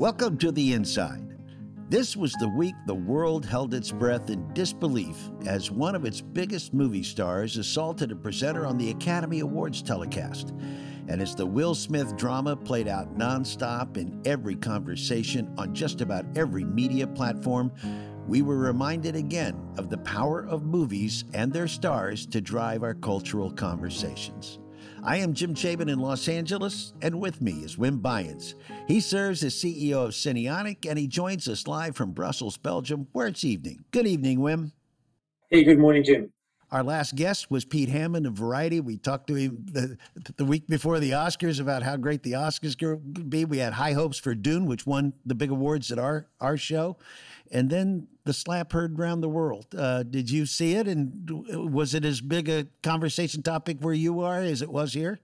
Welcome to The Inside. This was the week the world held its breath in disbelief as one of its biggest movie stars assaulted a presenter on the Academy Awards telecast. And as the Will Smith drama played out nonstop in every conversation on just about every media platform, we were reminded again of the power of movies and their stars to drive our cultural conversations. I am Jim Chabin in Los Angeles, and with me is Wim Buyens. He serves as CEO of Cinionic, and he joins us live from Brussels, Belgium, where it's evening. Good evening, Wim. Hey, good morning, Jim. Our last guest was Pete Hammond of Variety. We talked to him the, the week before the Oscars about how great the Oscars could be. We had high hopes for Dune, which won the big awards at our, our show. And then the slap heard around the world. Uh, did you see it? And was it as big a conversation topic where you are as it was here?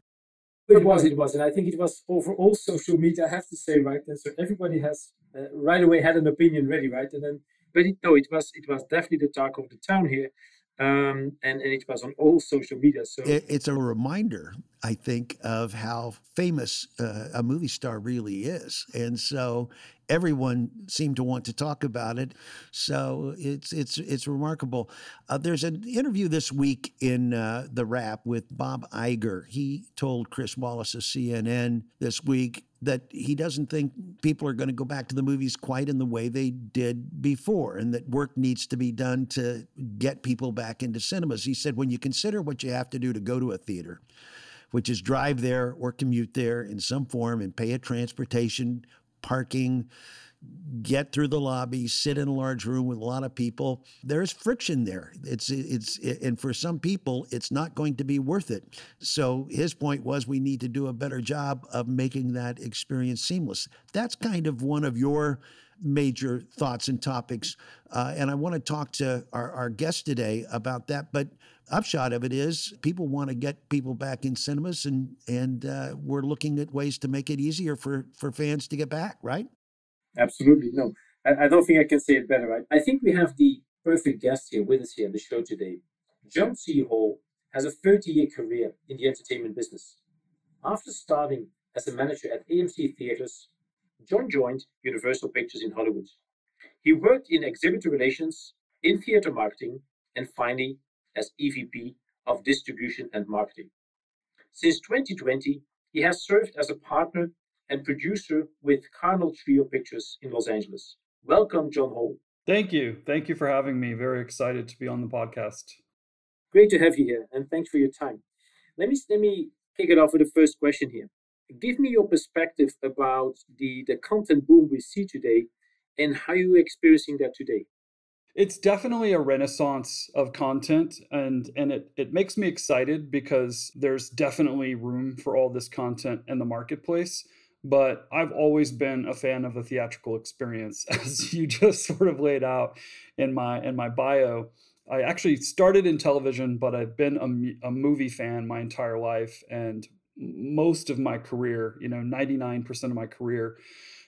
It was, it was. And I think it was over all social media, I have to say, right? And so everybody has uh, right away had an opinion ready, right? And then, but it, no, it was, it was definitely the talk of the town here um, and, it was on all social media. So it, it's a reminder, I think, of how famous uh, a movie star really is, and so everyone seemed to want to talk about it. So it's it's it's remarkable. Uh, there's an interview this week in uh, the Wrap with Bob Iger. He told Chris Wallace of CNN this week that he doesn't think people are going to go back to the movies quite in the way they did before, and that work needs to be done to get people back into cinemas. He said, when you consider what you have to do to go to a theater, which is drive there or commute there in some form and pay a transportation, parking, get through the lobby, sit in a large room with a lot of people. There's friction there. It's it's and for some people, it's not going to be worth it. So his point was we need to do a better job of making that experience seamless. That's kind of one of your major thoughts and topics, uh, and I want to talk to our, our guest today about that. But upshot of it is people want to get people back in cinemas and and uh, we're looking at ways to make it easier for for fans to get back right Absolutely. No, I, I, don't think I can say it better. Right? I think we have the perfect guest here with us here on the show today. John C. Hall has a 30 year career in the entertainment business. After starting as a manager at AMC Theaters, John joined Universal Pictures in Hollywood. He worked in exhibitor relations, in theater marketing, and finally as EVP of distribution and marketing. Since 2020, he has served as a partner and producer with Cardinal Trio Pictures in Los Angeles. Welcome, John Hall. Thank you. Thank you for having me. Very excited to be on the podcast. Great to have you here, and thanks for your time. Let me let me kick it off with the first question here. Give me your perspective about the, the content boom we see today and how you're experiencing that today. It's definitely a renaissance of content and and it, it makes me excited because there's definitely room for all this content in the marketplace but I've always been a fan of the theatrical experience, as you just sort of laid out in my in my bio. I actually started in television, but I've been a, a movie fan my entire life, and most of my career, you know, 99% of my career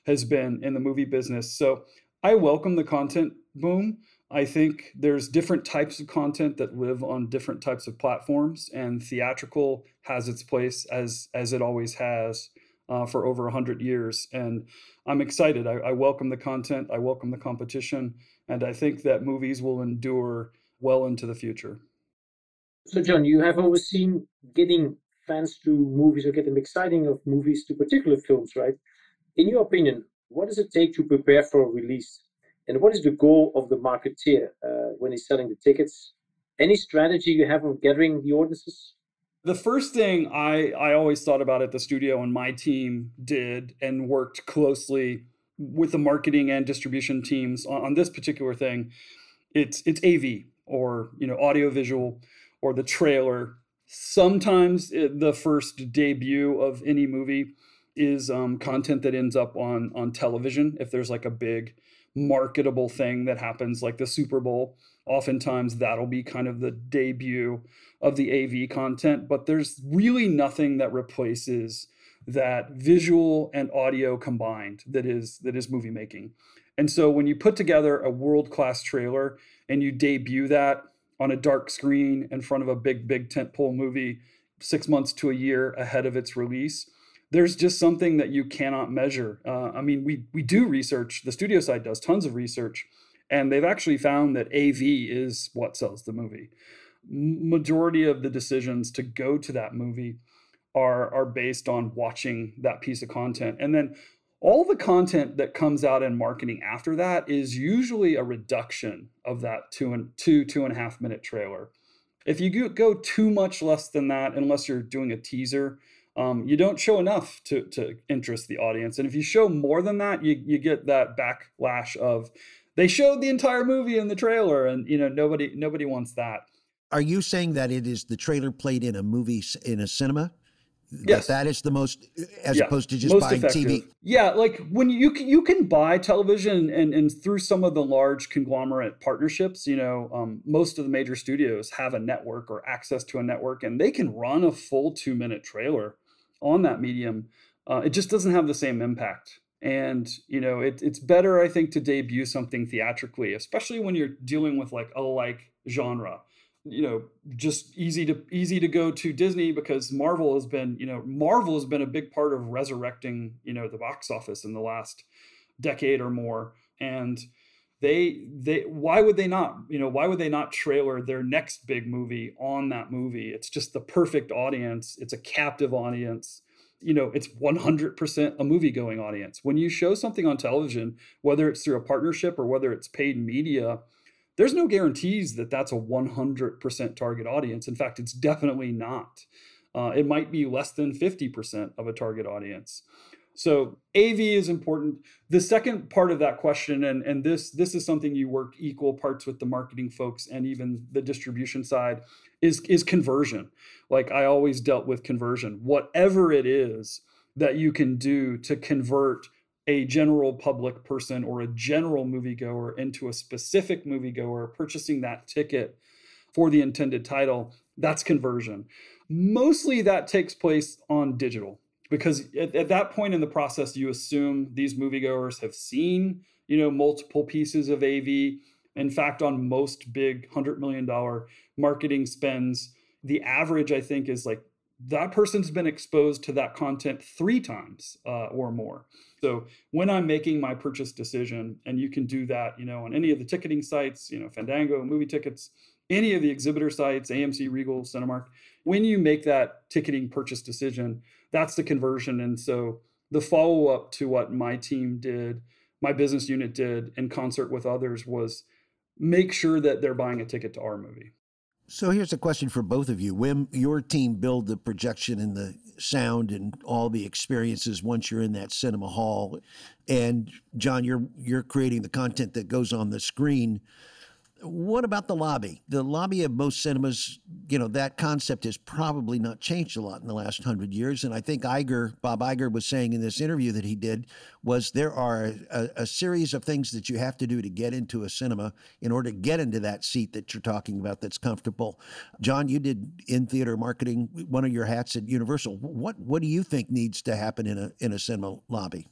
has been in the movie business. So I welcome the content boom. I think there's different types of content that live on different types of platforms, and theatrical has its place as as it always has uh, for over 100 years. And I'm excited. I, I, welcome the content, I welcome the competition, and I think that movies will endure well into the future. So, John, you have overseen getting fans to movies or getting exciting of movies to particular films, right? In your opinion, what does it take to prepare for a release? And what is the goal of the marketeer uh, when he's selling the tickets? Any strategy you have of gathering the audiences? The first thing I, I always thought about at the studio and my team did and worked closely with the marketing and distribution teams on, on this particular thing it's it's av or you know audio visual or the trailer. Sometimes it, the first debut of any movie is um, content that ends up on on television if there's like a big marketable thing that happens like the super bowl oftentimes that'll be kind of the debut of the AV content, but there's really nothing that replaces that visual and audio combined that is that is movie making. And so when you put together a world-class trailer and you debut that on a dark screen in front of a big big tentpole movie 6 months to a year ahead of its release, there's just something that you cannot measure. Uh, I mean, we we do research. The studio side does tons of research, and they've actually found that AV is what sells the movie. Majority of the decisions to go to that movie are are based on watching that piece of content, and then all the content that comes out in marketing after that is usually a reduction of that two and two two and a half minute trailer. If you go too much less than that, unless you're doing a teaser, um, you don't show enough to, to interest the audience. And if you show more than that, you, you get that backlash of they showed the entire movie in the trailer, and you know nobody nobody wants that. Are you saying that it is the trailer played in a movie in a cinema? Yes, that, that is the most, as yeah, opposed to just buying effective. TV. Yeah, like when you can, you can buy television and and through some of the large conglomerate partnerships, you know, um, most of the major studios have a network or access to a network, and they can run a full two minute trailer on that medium. Uh, it just doesn't have the same impact. And you know, it, it's better, I think, to debut something theatrically, especially when you're dealing with like a like genre you know just easy to easy to go to Disney because Marvel has been you know Marvel has been a big part of resurrecting you know the box office in the last decade or more and they they why would they not you know why would they not trailer their next big movie on that movie it's just the perfect audience it's a captive audience you know it's 100% a movie going audience when you show something on television whether it's through a partnership or whether it's paid media there's no guarantees that that's a 100% target audience. In fact, it's definitely not. Uh, it might be less than 50% of a target audience. So AV is important. The second part of that question, and, and this this is something you work equal parts with the marketing folks and even the distribution side, is is conversion. Like I always dealt with conversion. Whatever it is that you can do to convert a general public person or a general moviegoer into a specific moviegoer purchasing that ticket for the intended title, that's conversion. Mostly that takes place on digital because at, at, that point in the process, you assume these moviegoers have seen, you know, multiple pieces of AV. In fact, on most big $100 million marketing spends, the average, I think, is like that person's been exposed to that content three times uh, or more. So when I'm making my purchase decision, and you can do that, you know, on any of the ticketing sites, you know, Fandango, movie tickets, any of the exhibitor sites, AMC, Regal, Cinemark, when you make that ticketing purchase decision, that's the conversion. And so the follow up to what my team did, my business unit did in concert with others was make sure that they're buying a ticket to our movie. So here's a question for both of you. When your team build the projection and the sound and all the experiences once you're in that cinema hall, and John, you're you're creating the content that goes on the screen. What about the lobby? The lobby of most cinemas, you know, that concept has probably not changed a lot in the last hundred years. And I think Iger, Bob Iger, was saying in this interview that he did was there are a, a, series of things that you have to do to get into a cinema in order to get into that seat that you're talking about that's comfortable. John, you did in theater marketing, one of your hats at Universal. What what do you think needs to happen in a in a cinema lobby?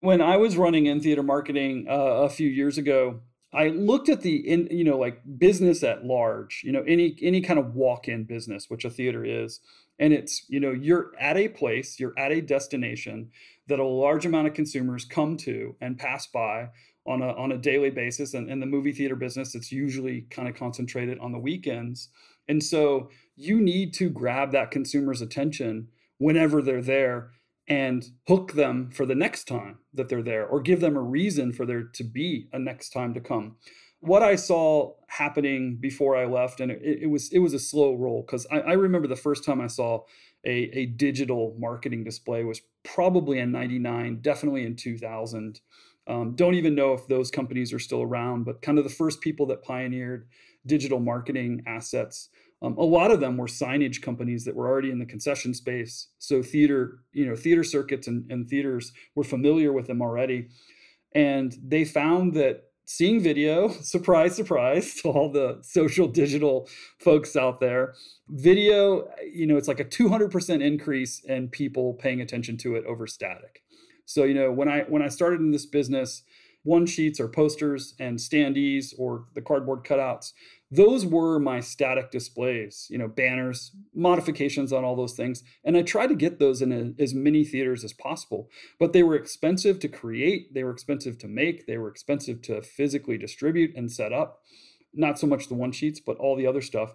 When I was running in theater marketing uh, a few years ago, I looked at the in you know like business at large, you know any any kind of walk-in business, which a theater is, and it's you know you're at a place, you're at a destination that a large amount of consumers come to and pass by on a on a daily basis. And in the movie theater business, it's usually kind of concentrated on the weekends, and so you need to grab that consumer's attention whenever they're there and hook them for the next time that they're there or give them a reason for there to be a next time to come. What i saw happening before i left and it, it was it was a slow roll because I, I, remember the first time i saw a, a digital marketing display was probably in 99 definitely in 2000 um, don't even know if those companies are still around but kind of the first people that pioneered digital marketing assets um, a lot of them were signage companies that were already in the concession space. So theater, you know, theater circuits and, and theaters were familiar with them already. And they found that seeing video, surprise, surprise to all the social digital folks out there, video, you know, it's like a 200% increase in people paying attention to it over static. So, you know, when I when I started in this business, one sheets or posters and standees or the cardboard cutouts. Those were my static displays, you know, banners, modifications on all those things. And I tried to get those in a, as many theaters as possible. But they were expensive to create, they were expensive to make, they were expensive to physically distribute and set up. Not so much the one sheets, but all the other stuff.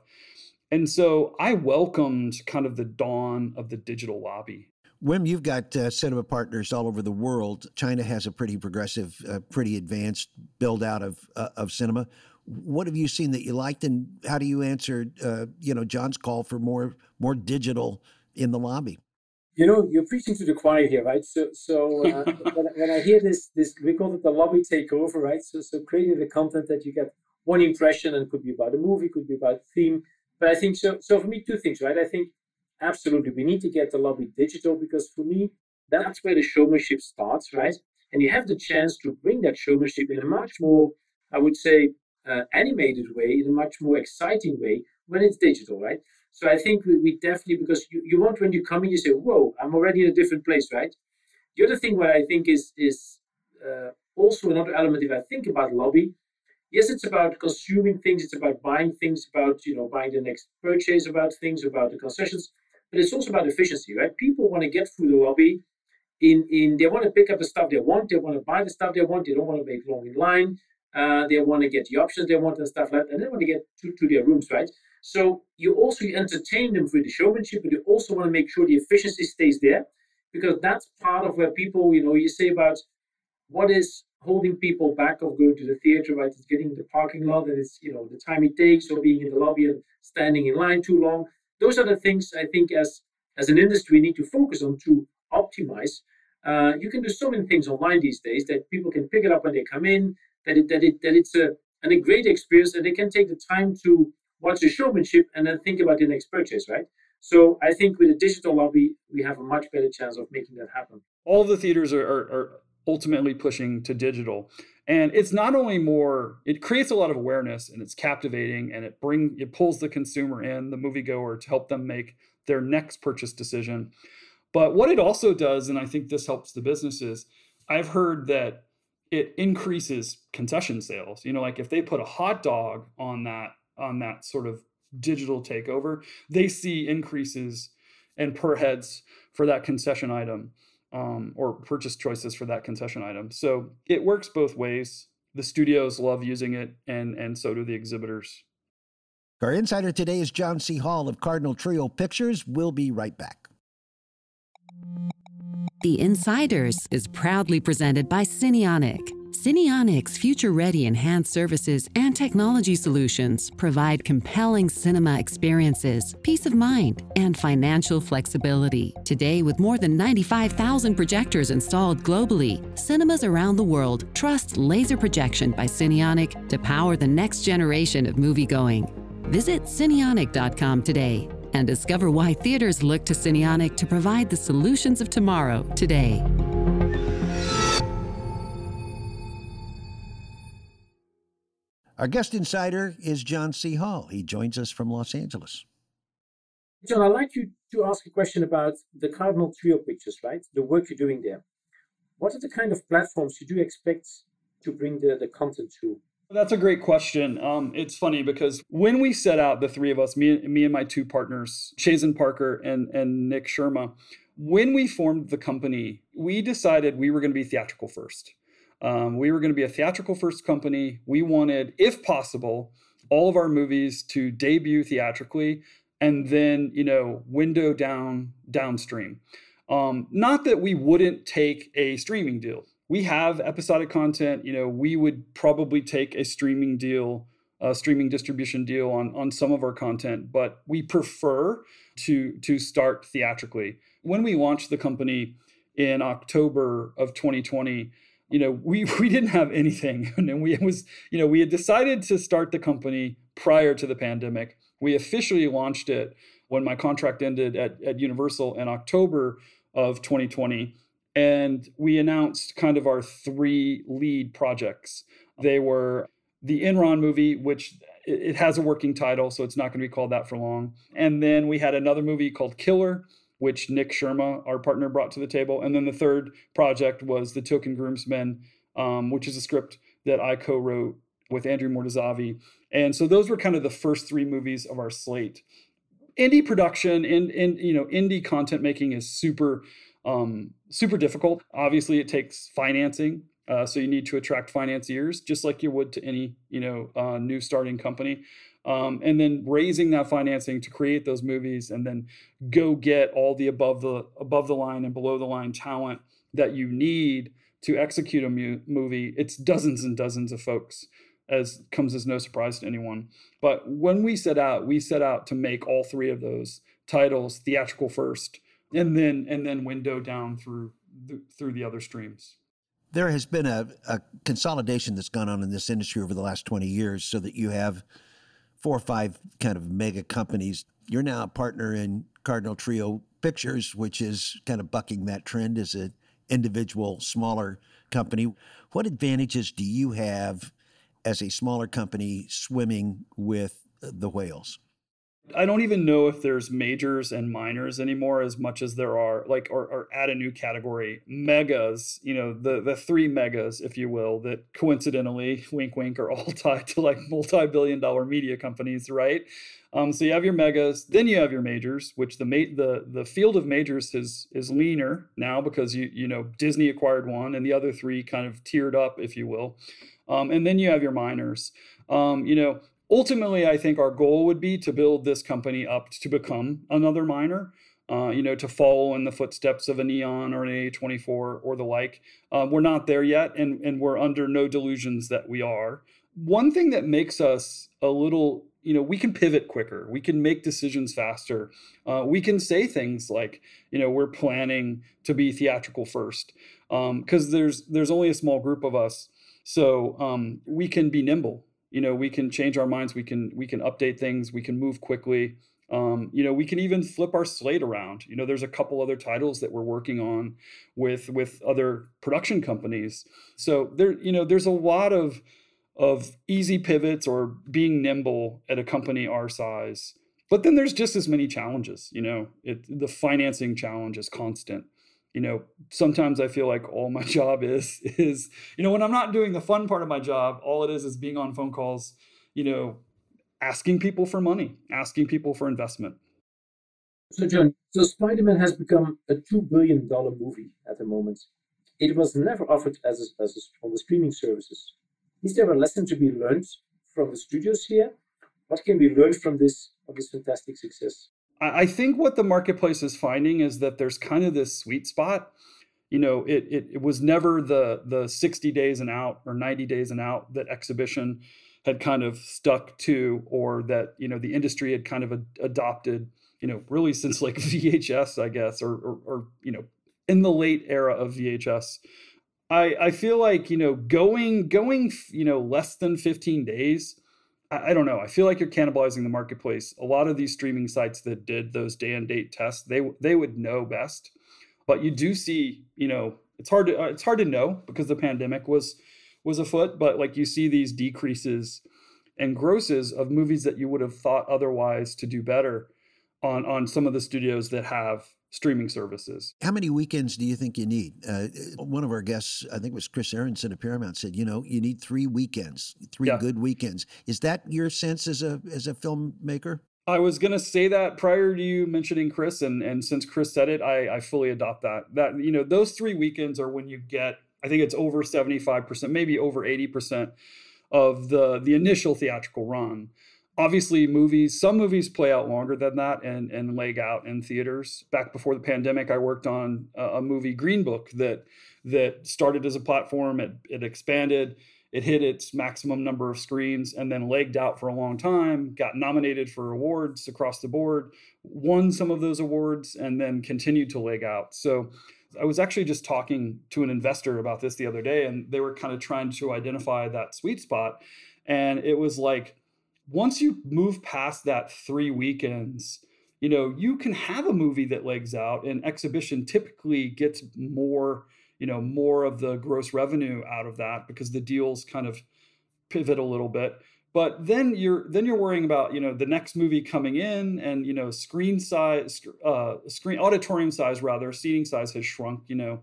And so I welcomed kind of the dawn of the digital lobby. Wim, you've got uh, cinema partners all over the world. China has a pretty progressive, uh, pretty advanced build out of uh, of cinema. What have you seen that you liked, and how do you answer, uh, you know, John's call for more more digital in the lobby? You know, you're preaching to the choir here, right? So, so uh, when, when, I hear this, this we call it the lobby takeover, right? So, so creating the content that you get one impression, and could be about a movie, could be about theme. But I think so. So for me, two things, right? I think absolutely. We need to get the lobby digital because for me that's where the showmanship starts right? And you have the chance to bring that showmanship in a much more i would say uh, animated way in a much more exciting way when it's digital right? So i think we, we definitely because you, you want when you come in you say whoa i'm already in a different place right? The other thing what i think is is uh, also another element if i think about lobby yes it's about consuming things it's about buying things about you know buying the next purchase about things about the concessions but it's also about efficiency, right? People want to get through the lobby in, in they want to pick up the stuff they want, they want to buy the stuff they want, they don't want to wait long in line, uh, they want to get the options they want and stuff like that, and they want to get to, to their rooms, right? So you also entertain them through the showmanship, but you also want to make sure the efficiency stays there because that's part of where people, you know, you say about what is holding people back of going to the theater, right? It's getting the parking lot and it's, you know, the time it takes or being in the lobby and standing in line too long those are the things I think as as an industry we need to focus on to optimize. Uh, you can do so many things online these days that people can pick it up when they come in. That it that it that it's a and a great experience and they can take the time to watch the showmanship and then think about the next purchase, right? So I think with a digital lobby, we have a much better chance of making that happen. All the theaters are, are, are ultimately pushing to digital and it's not only more it creates a lot of awareness and it's captivating and it bring it pulls the consumer in the moviegoer to help them make their next purchase decision. But what it also does and i think this helps the businesses i've heard that it increases concession sales. You know like if they put a hot dog on that on that sort of digital takeover they see increases and per heads for that concession item um, or purchase choices for that concession item. So it works both ways. The studios love using it, and and so do the exhibitors. Our insider today is John C. Hall of Cardinal Trio Pictures. We'll be right back. The Insiders is proudly presented by Cinionic. Cinionic's future ready enhanced services and technology solutions provide compelling cinema experiences, peace of mind, and financial flexibility. Today, with more than 95,000 projectors installed globally, cinemas around the world trust laser projection by Cinionic to power the next generation of moviegoing. Visit Cinionic.com today and discover why theaters look to Cinionic to provide the solutions of tomorrow today. Our guest insider is John C. Hall. He joins us from Los Angeles. John, I'd like you to ask a question about the Cardinal Trio pictures, right? The work you're doing there. What are the kind of platforms you do expect to bring the, the content to? That's a great question. Um, it's funny because when we set out, the three of us, me, me and my two partners, Chazen Parker and, and Nick Sherma, when we formed the company, we decided we were going to be theatrical first. Um, we were going to be a theatrical first company. We wanted, if possible, all of our movies to debut theatrically and then, you know, window down downstream. Um, not that we wouldn't take a streaming deal. We have episodic content. You know, we would probably take a streaming deal, a streaming distribution deal on on some of our content, but we prefer to to start theatrically. When we launched the company in October of 2020 you know, we we didn't have anything, and we was you know we had decided to start the company prior to the pandemic. We officially launched it when my contract ended at, at Universal in October of 2020. And we announced kind of our three lead projects. They were the Enron movie, which it has a working title, so it's not going to be called that for long. And then we had another movie called Killer, which Nick Sherma, our partner, brought to the table. And then the third project was the Token Groomsmen um, which is a script that I co-wrote with Andrew Mortazavi. And so those were kind of the first three movies of our slate. Indie production and, and you know indie content making is super um, super difficult. Obviously, it takes financing, uh, so you need to attract financiers, just like you would to any you know uh, new starting company. Um, and then raising that financing to create those movies, and then go get all the above the above the line and below the line talent that you need to execute a mu- movie. It's dozens and dozens of folks as comes as no surprise to anyone. But when we set out, we set out to make all three of those titles theatrical first, and then and then window down through through the other streams. There has been a, a consolidation that's gone on in this industry over the last 20 years, so that you have four or five kind of mega companies. You're now a partner in Cardinal Trio Pictures, which is kind of bucking that trend as an individual smaller company. What advantages do you have as a smaller company swimming with the whales? I don't even know if there's majors and minors anymore as much as there are like or, or add a new category megas you know the the three megas if you will that coincidentally wink wink are all tied to like multi-billion dollar media companies right? Um, so you have your megas then you have your majors which the ma- the the field of majors is is leaner now because you you know Disney acquired one and the other three kind of tiered up if you will. Um, and then you have your minors. Um, you know ultimately, I think our goal would be to build this company up to become another minor. Uh, you know, to follow in the footsteps of a Neon or an A24 or the like. Uh, we're not there yet, and, and we're under no delusions that we are. One thing that makes us a little, you know, we can pivot quicker, we can make decisions faster. Uh, we can say things like, you know, we're planning to be theatrical first, because um, there's there's only a small group of us, so um, we can be nimble you know we can change our minds we can we can update things we can move quickly. Um, you know we can even flip our slate around. You know there's a couple other titles that we're working on with with other production companies. So there you know there's a lot of of easy pivots or being nimble at a company our size. But then there's just as many challenges you know? It, the financing challenge is constant you know sometimes i feel like all my job is is you know when i'm not doing the fun part of my job all it is is being on phone calls you know asking people for money asking people for investment. So john so spider-man has become a $2 billion movie at the moment. It was never offered as, a, as a, on the streaming services. Is there a lesson to be learned from the studios here? What can we learn from this of this fantastic success I think what the marketplace is finding is that there's kind of this sweet spot. You know, it, it, it was never the the 60 days and out or 90 days and out that exhibition had kind of stuck to, or that you know the industry had kind of adopted. You know, really since like VHS, I guess, or, or, or you know, in the late era of VHS. I I feel like you know going going you know less than 15 days I, don't know. I feel like you're cannibalizing the marketplace. A lot of these streaming sites that did those day and date tests, they they would know best. But you do see, you know, it's hard to uh, it's hard to know because the pandemic was was afoot. But like you see these decreases and grosses of movies that you would have thought otherwise to do better on on some of the studios that have streaming services. How many weekends do you think you need? Uh, one of our guests, I think it was Chris Aronson at Paramount, said, you know, you need three weekends, three yeah. good weekends. Is that your sense as a as a filmmaker? I was gonna say that prior to you mentioning Chris, and and since Chris said it, I, I fully adopt that. That you know, those three weekends are when you get, I think it's over seventy five percent, maybe over eighty percent of the the initial theatrical run obviously movies some movies play out longer than that and and leg out in theaters back before the pandemic i worked on a, a movie green book that that started as a platform it, it expanded it hit its maximum number of screens and then legged out for a long time got nominated for awards across the board won some of those awards and then continued to leg out so I was actually just talking to an investor about this the other day, and they were kind of trying to identify that sweet spot. And it was like once you move past that three weekends, you know, you can have a movie that legs out and exhibition typically gets more, you know, more of the gross revenue out of that because the deals kind of pivot a little bit. But then you're then you're worrying about you know the next movie coming in and you know screen size, uh, screen auditorium size rather, seating size has shrunk. You know,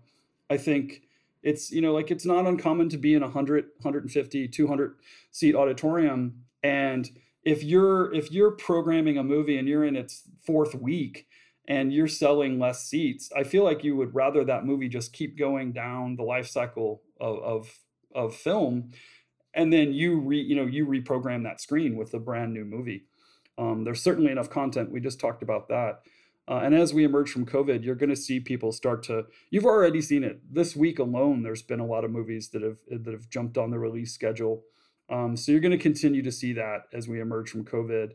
I think it's you know like it's not uncommon to be in a 100 150 200 seat auditorium and if you're if you're programming a movie and you're in its fourth week and you're selling less seats i feel like you would rather that movie just keep going down the life cycle of of, of film and then you re you know you reprogram that screen with a brand new movie um, there's certainly enough content we just talked about that uh, and as we emerge from COVID, you're going to see people start to. You've already seen it this week alone. There's been a lot of movies that have that have jumped on the release schedule. Um, so you're going to continue to see that as we emerge from COVID.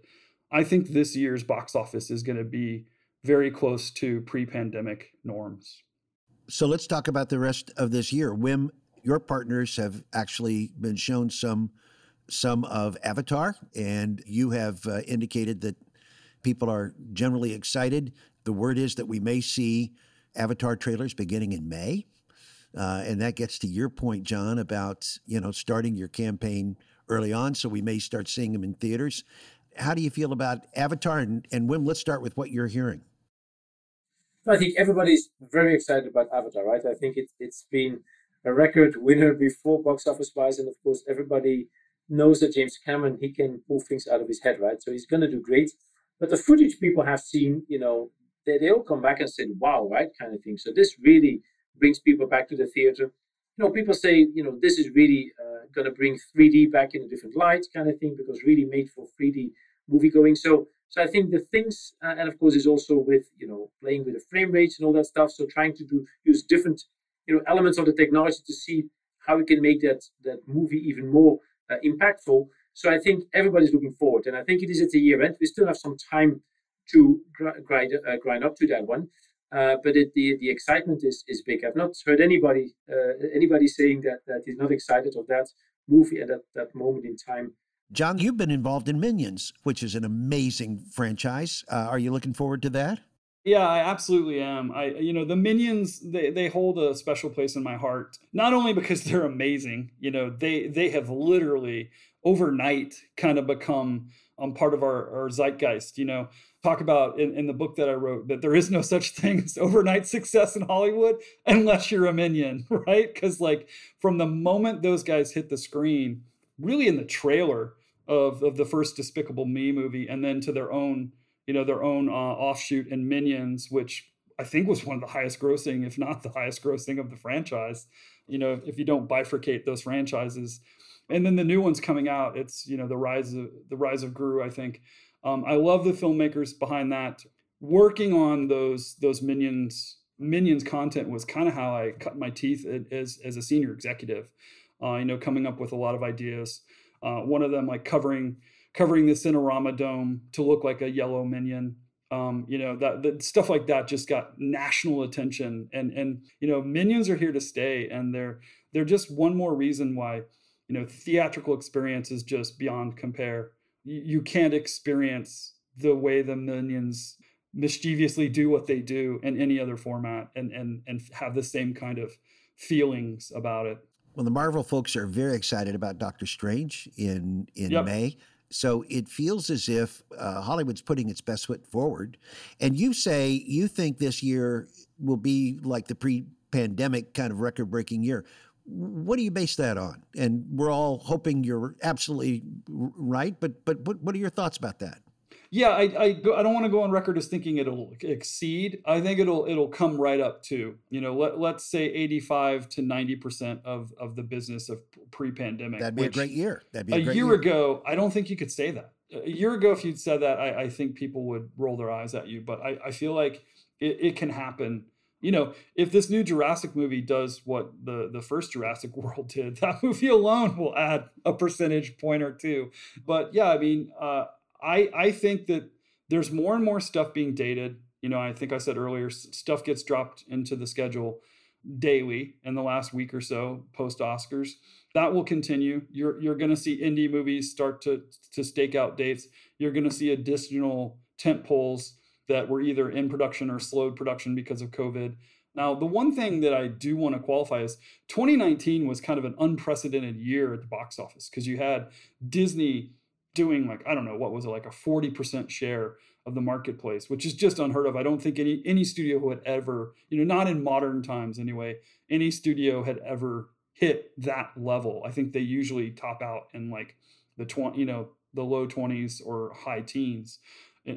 I think this year's box office is going to be very close to pre-pandemic norms. So let's talk about the rest of this year. Wim, your partners have actually been shown some some of Avatar, and you have uh, indicated that People are generally excited. The word is that we may see Avatar trailers beginning in May. Uh, and that gets to your point, John, about you know starting your campaign early on, so we may start seeing them in theaters. How do you feel about Avatar? And, and Wim, let's start with what you're hearing. I think everybody's very excited about Avatar, right? I think it, it's been a record winner before box office wise, and of course, everybody knows that James Cameron he can pull things out of his head, right? So he's going to do great. But the footage people have seen, you know, they, they all come back and said, wow, right, kind of thing. So this really brings people back to the theater. You know, people say, you know, this is really uh, going to bring 3D back in a different light, kind of thing, because really made for 3D movie going. So, so I think the things, uh, and of course, is also with you know playing with the frame rates and all that stuff. So trying to do use different, you know, elements of the technology to see how we can make that that movie even more uh, impactful. So I think everybody's looking forward, and I think it is at the year end. We still have some time to grind, uh, grind up to that one, uh, but it, the the excitement is is big. I've not heard anybody uh, anybody saying that that is not excited of that movie at that, that moment in time. John, you've been involved in Minions, which is an amazing franchise. Uh, are you looking forward to that? Yeah, I absolutely am. I you know, the Minions they they hold a special place in my heart. Not only because they're amazing, you know, they they have literally overnight kind of become um, part of our, our zeitgeist. You know, talk about in, in the book that I wrote that there is no such thing as overnight success in Hollywood unless you're a minion, right? Because like from the moment those guys hit the screen, really in the trailer of, of the first Despicable Me movie, and then to their own, you know, their own uh, offshoot and Minions, which I think was one of the highest grossing, if not the highest grossing of the franchise. You know, if you don't bifurcate those franchises, and then the new one's coming out. It's you know the rise of the rise of Gru. I think um, I love the filmmakers behind that. Working on those those minions minions content was kind of how I cut my teeth as as a senior executive. Uh, you know, coming up with a lot of ideas. Uh, one of them like covering covering the Cinerama dome to look like a yellow minion. Um, you know that, that stuff like that just got national attention, and and you know minions are here to stay, and they're they're just one more reason why you know theatrical experience is just beyond compare you, can't experience the way the minions mischievously do what they do in any other format and and and have the same kind of feelings about it. Well the marvel folks are very excited about doctor strange in in yep. may. So it feels as if uh, hollywood's putting its best foot forward. And you say you think this year will be like the pre-pandemic kind of record-breaking year what do you base that on? And we're all hoping you're absolutely right, but but what, what are your thoughts about that? Yeah, I I, go, I don't want to go on record as thinking it'll exceed. I think it'll it'll come right up to you know let let's say eighty five to ninety percent of of the business of pre pandemic. That'd be a great year. That'd be a, a year, year, ago. I don't think you could say that. A year ago, if you'd said that, I, I think people would roll their eyes at you. But I, I feel like it, it can happen you know, if this new Jurassic movie does what the the first Jurassic World did, that movie alone will add a percentage point or two. But yeah, I mean, uh, I I think that there's more and more stuff being dated. You know, I think I said earlier, stuff gets dropped into the schedule daily in the last week or so post Oscars. That will continue. You're you're going to see indie movies start to to stake out dates. You're going to see additional tent poles that were either in production or slowed production because of COVID. Now, the one thing that I do want to qualify is 2019 was kind of an unprecedented year at the box office because you had Disney doing like, I don't know, what was it, like a 40% share of the marketplace, which is just unheard of. I don't think any any studio had ever, you know, not in modern times anyway, any studio had ever hit that level. I think they usually top out in like the 20, you know, the low 20s or high teens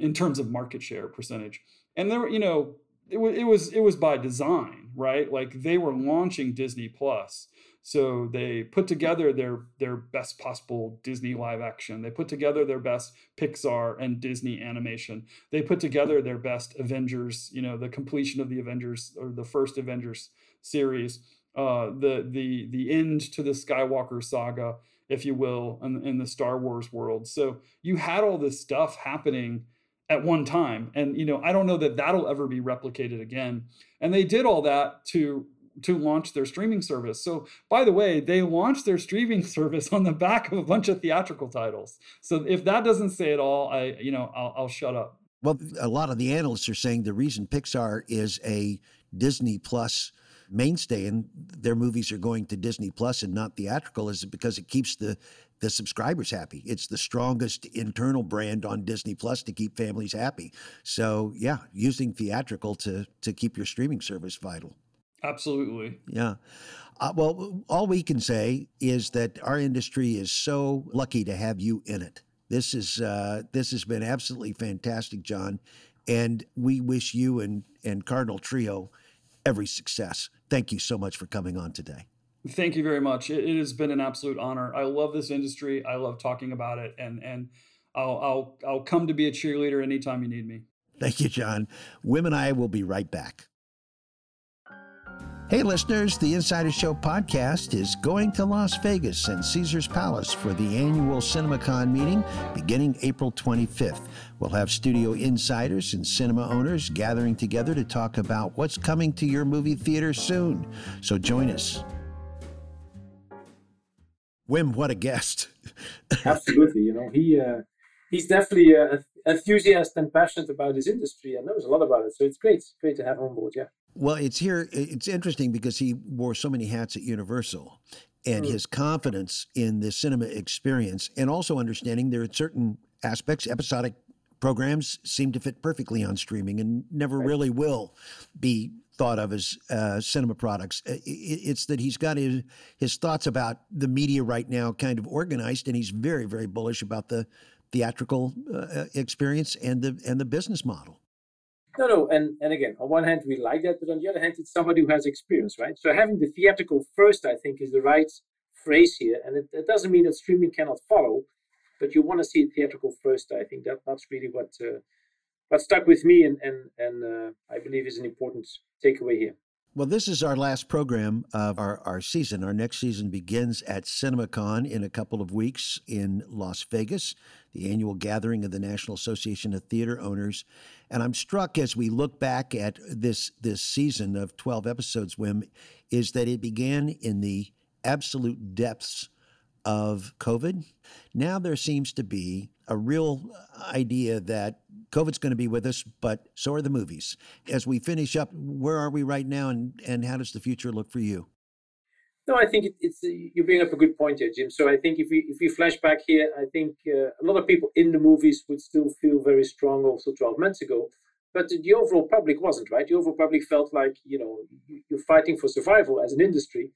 in, terms of market share percentage. And there, you know, it was it was it was by design, right? Like they were launching Disney Plus. So they put together their their best possible Disney live action. They put together their best Pixar and Disney animation. They put together their best Avengers, you know, the completion of the Avengers or the first Avengers series, uh, the the the end to the Skywalker saga, if you will, in, in the Star Wars world. So you had all this stuff happening at one time. And you know i don't know that that'll ever be replicated again. And they did all that to to launch their streaming service. So by the way they launched their streaming service on the back of a bunch of theatrical titles. So if that doesn't say it all i you know i'll, I'll shut up. Well a lot of the analysts are saying the reason pixar is a disney plus mainstay and their movies are going to disney plus and not theatrical is because it keeps the the subscribers happy. It's the strongest internal brand on Disney Plus to keep families happy. So yeah, using theatrical to to keep your streaming service vital. Absolutely. Yeah. Uh, well, all we can say is that our industry is so lucky to have you in it. This is uh, this has been absolutely fantastic, John, and we wish you and and Cardinal Trio every success. Thank you so much for coming on today. Thank you very much. It, it, has been an absolute honor. I love this industry. I love talking about it, and and I'll I'll I'll come to be a cheerleader anytime you need me. Thank you, John. Wim and I will be right back. Hey, listeners, the Insider Show podcast is going to Las Vegas and Caesars Palace for the annual CinemaCon meeting beginning April 25th. We'll have studio insiders and cinema owners gathering together to talk about what's coming to your movie theater soon. So join us. Wim, what a guest! Absolutely, you know he uh, he's definitely uh, enthusiast and passionate about his industry and knows a lot about it. So it's great, it's great to have him on board. Yeah. Well, it's here. It's interesting because he wore so many hats at Universal, and mm. his confidence in the cinema experience, and also understanding there are certain aspects, episodic programs seem to fit perfectly on streaming and never really will be thought of as uh, cinema products. It's that he's got his, his thoughts about the media right now kind of organized, and he's very, very bullish about the theatrical uh, experience and the and the business model. No, no, and and again, on one hand we like that, but on the other hand, it's somebody who has experience, right? So having the theatrical first, I think, is the right phrase here, and it, it doesn't mean that streaming cannot follow, but you want to see theatrical first. I think that that's really what uh, what stuck with me, and and and uh, I believe is an important takeaway here. Well, this is our last program of our, our season. Our next season begins at CinemaCon in a couple of weeks in Las Vegas, the annual gathering of the National Association of Theater Owners. And I'm struck as we look back at this this season of 12 episodes, Wim, is that it began in the absolute depths of COVID. Now there seems to be a real idea that COVID's going to be with us, but so are the movies. As we finish up, where are we right now, and, and how does the future look for you? No, I think it, it's you bring up a good point here, Jim. So I think if we if we flash back here, I think uh, a lot of people in the movies would still feel very strong also 12 months ago, but the overall public wasn't right. The overall public felt like you know you're fighting for survival as an industry,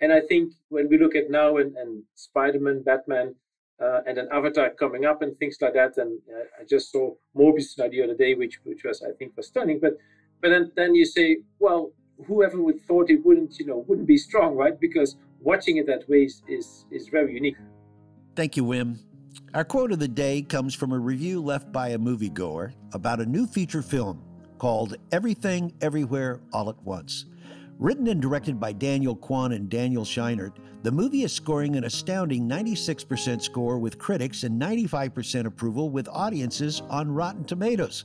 and I think when we look at now and, and Spider-Man, Batman, uh, and then Avatar coming up and things like that. And uh, I just saw Morbius the other day, which which was I think was stunning. But but then then you say, well, whoever would thought it wouldn't you know wouldn't be strong, right? Because watching it that way is is, is very unique. Thank you, Wim. Our quote of the day comes from a review left by a moviegoer about a new feature film called Everything Everywhere All at Once. Written and directed by Daniel Kwan and Daniel Scheinert, the movie is scoring an astounding 96% score with critics and 95% approval with audiences on Rotten Tomatoes.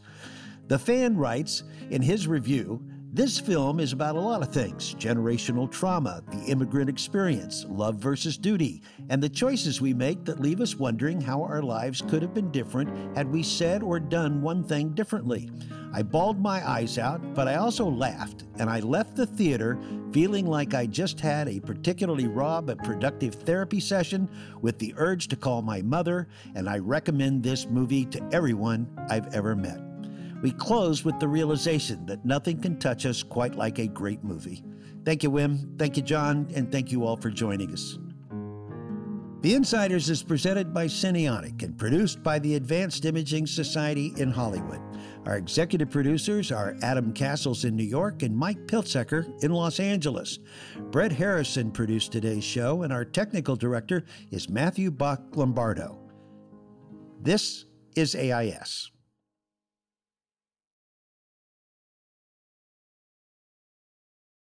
The fan writes in his review this film is about a lot of things generational trauma, the immigrant experience, love versus duty, and the choices we make that leave us wondering how our lives could have been different had we said or done one thing differently. I bawled my eyes out, but I also laughed, and I left the theater feeling like I just had a particularly raw but productive therapy session with the urge to call my mother, and I recommend this movie to everyone I've ever met. We close with the realization that nothing can touch us quite like a great movie. Thank you, Wim. Thank you, John. And thank you all for joining us. The Insiders is presented by Cinionic and produced by the Advanced Imaging Society in Hollywood. Our executive producers are Adam Castles in New York and Mike Piltzecker in Los Angeles. Brett Harrison produced today's show, and our technical director is Matthew Bach Lombardo. This is AIS.